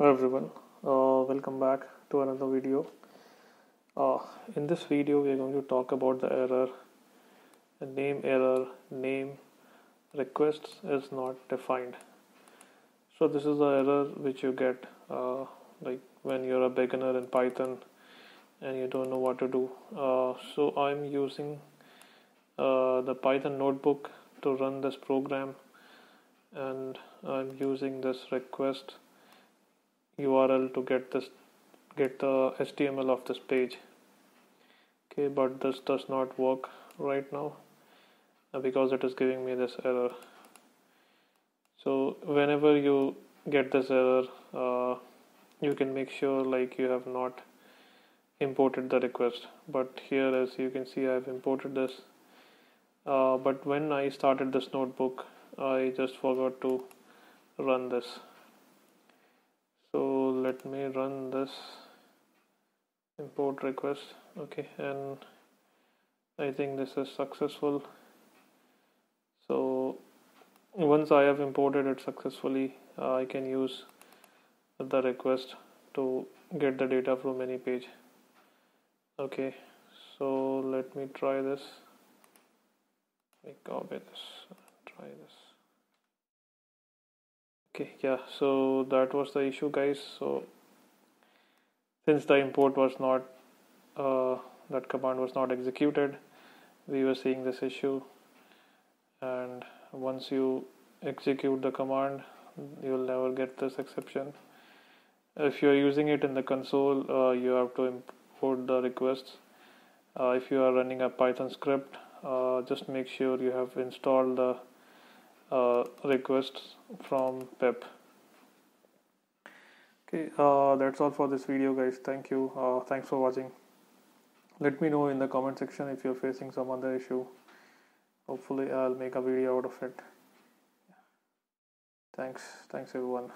Hello everyone, uh, welcome back to another video. Uh, in this video, we are going to talk about the error, the name error, name requests is not defined. So this is the error which you get uh, like when you're a beginner in Python and you don't know what to do. Uh, so I'm using uh, the Python notebook to run this program and I'm using this request URL to get this get the HTML of this page. Okay but this does not work right now uh, because it is giving me this error. So whenever you get this error uh, you can make sure like you have not imported the request. But here as you can see I've imported this. Uh, but when I started this notebook I just forgot to run this let me run this import request. Okay and I think this is successful. So once I have imported it successfully uh, I can use the request to get the data from any page. Okay so let me try this. Let me copy this try this okay yeah so that was the issue guys. So since the import was not uh, that command was not executed we were seeing this issue. And once you execute the command you'll never get this exception. If you're using it in the console uh, you have to import the requests. Uh, if you are running a python script uh, just make sure you have installed the uh, requests from pip. Okay uh, that's all for this video guys. Thank you. Uh, thanks for watching. Let me know in the comment section if you're facing some other issue. Hopefully i'll make a video out of it. Thanks. Thanks everyone